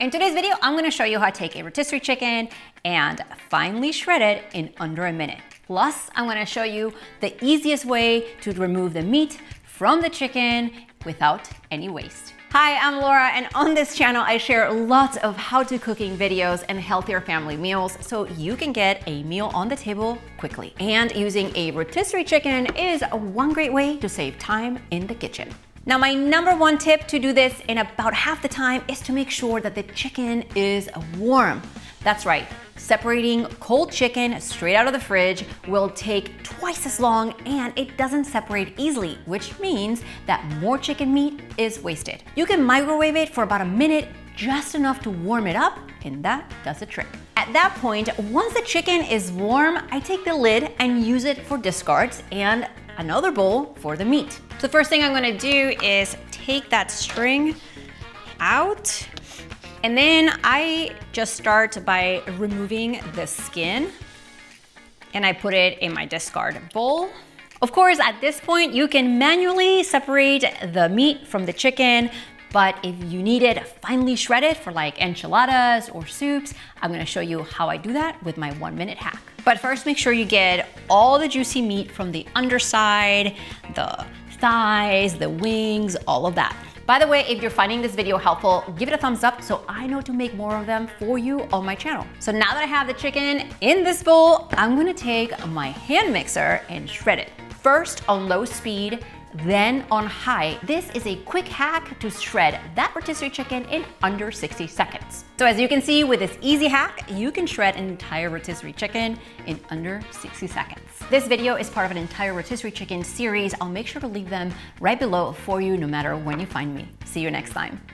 In today's video, I'm gonna show you how to take a rotisserie chicken and finely shred it in under a minute. Plus, I'm gonna show you the easiest way to remove the meat from the chicken without any waste. Hi, I'm Laura, and on this channel, I share lots of how-to cooking videos and healthier family meals so you can get a meal on the table quickly. And using a rotisserie chicken is one great way to save time in the kitchen. Now my number one tip to do this in about half the time is to make sure that the chicken is warm. That's right, separating cold chicken straight out of the fridge will take twice as long and it doesn't separate easily, which means that more chicken meat is wasted. You can microwave it for about a minute, just enough to warm it up, and that does the trick. At that point, once the chicken is warm, I take the lid and use it for discards and another bowl for the meat. The first thing I'm gonna do is take that string out and then I just start by removing the skin and I put it in my discard bowl. Of course, at this point, you can manually separate the meat from the chicken, but if you need it finely shredded for like enchiladas or soups, I'm gonna show you how I do that with my one minute hack. But first, make sure you get all the juicy meat from the underside, the thighs, the wings, all of that. By the way, if you're finding this video helpful, give it a thumbs up so I know to make more of them for you on my channel. So now that I have the chicken in this bowl, I'm gonna take my hand mixer and shred it. First on low speed, then on high. This is a quick hack to shred that rotisserie chicken in under 60 seconds. So as you can see with this easy hack, you can shred an entire rotisserie chicken in under 60 seconds. This video is part of an entire rotisserie chicken series. I'll make sure to leave them right below for you no matter when you find me. See you next time.